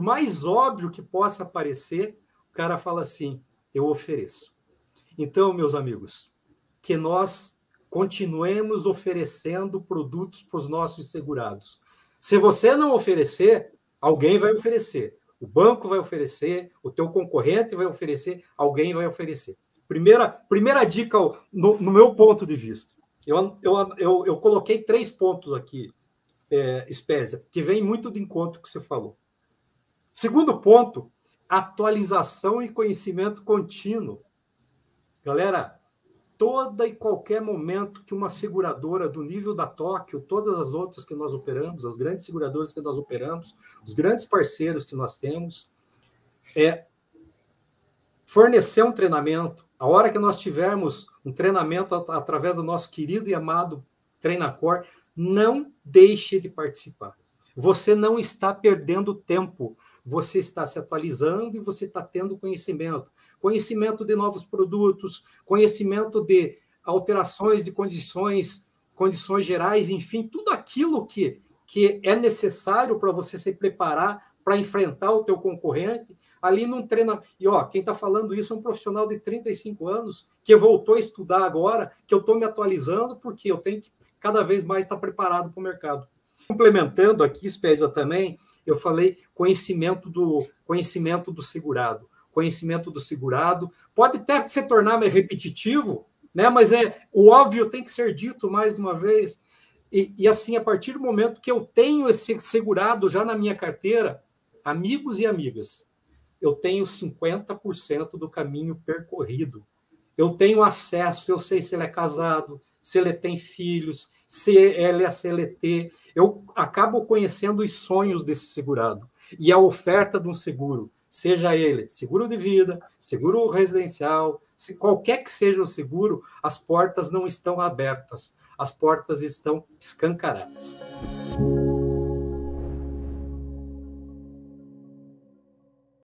mais óbvio que possa parecer, o cara fala assim: eu ofereço. Então, meus amigos, que nós continuemos oferecendo produtos para os nossos segurados. Se você não oferecer, alguém vai oferecer. O banco vai oferecer, o teu concorrente vai oferecer, alguém vai oferecer. Primeira, primeira dica no, no meu ponto de vista. Eu, eu, eu, eu coloquei três pontos aqui, é, Spésia, que vem muito de encontro que você falou. Segundo ponto, atualização e conhecimento contínuo. Galera, toda e qualquer momento que uma seguradora do nível da Tóquio, todas as outras que nós operamos, as grandes seguradoras que nós operamos, os grandes parceiros que nós temos, é fornecer um treinamento. A hora que nós tivermos um treinamento através do nosso querido e amado Treinacor, não deixe de participar. Você não está perdendo tempo você está se atualizando e você está tendo conhecimento. Conhecimento de novos produtos, conhecimento de alterações de condições, condições gerais, enfim, tudo aquilo que, que é necessário para você se preparar para enfrentar o teu concorrente ali num treinamento. E ó, quem está falando isso é um profissional de 35 anos que voltou a estudar agora, que eu estou me atualizando porque eu tenho que cada vez mais estar preparado para o mercado. Complementando aqui, Spesa, também, eu falei conhecimento do conhecimento do segurado. Conhecimento do segurado pode até se tornar repetitivo, né? Mas é o óbvio tem que ser dito mais uma vez. E, e assim, a partir do momento que eu tenho esse segurado já na minha carteira, amigos e amigas, eu tenho 50% do caminho percorrido. Eu tenho acesso, eu sei se ele é casado, se ele tem filhos, se ele é CLT, eu acabo conhecendo os sonhos desse segurado e a oferta de um seguro, seja ele seguro de vida, seguro residencial, qualquer que seja o seguro, as portas não estão abertas, as portas estão escancaradas.